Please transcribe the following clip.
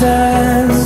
grow